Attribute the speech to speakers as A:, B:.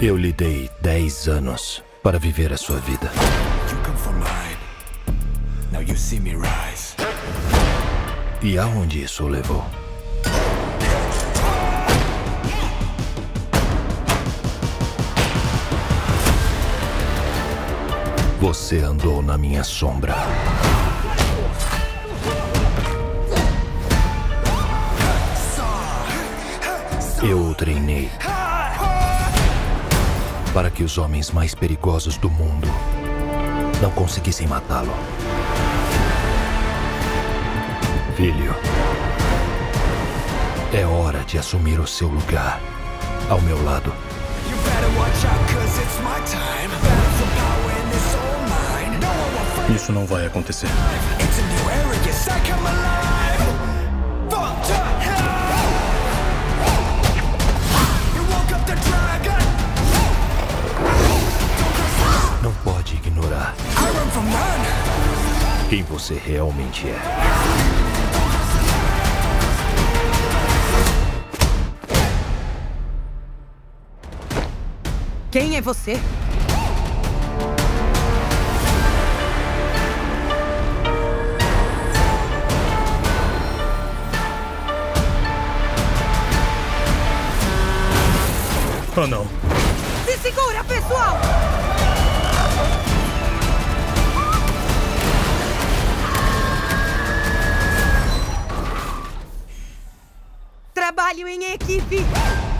A: Eu lhe dei 10 anos para viver a sua vida. E aonde isso o levou? Você andou na minha sombra. Eu o treinei para que os homens mais perigosos do mundo não conseguissem matá-lo. Filho, é hora de assumir o seu lugar ao meu lado.
B: Isso não vai acontecer.
A: Quem você realmente é.
C: Quem é você?
B: Oh, não.
C: Se segura, pessoal! Trabalho em equipe!